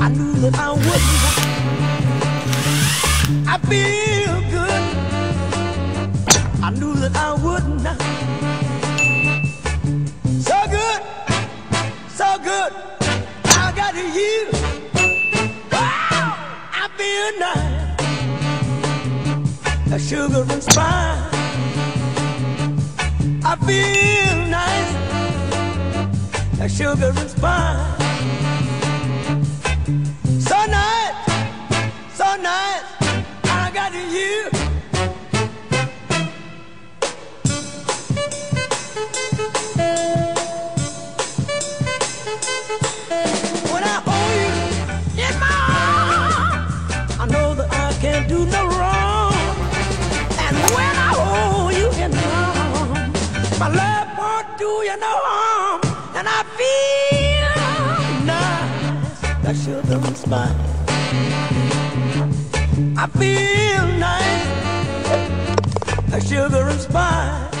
I knew that I wouldn't. I feel good. I knew that I wouldn't. So good, so good. I got you. Wow, I feel nice. A sugar runs fine. I feel nice. A sugar runs fine. Got you. When I hold you in my arms, I know that I can't do no wrong. And when I hold you in my arms, my love won't do you no harm. And I feel nice, that and spice. I feel sugar and spice.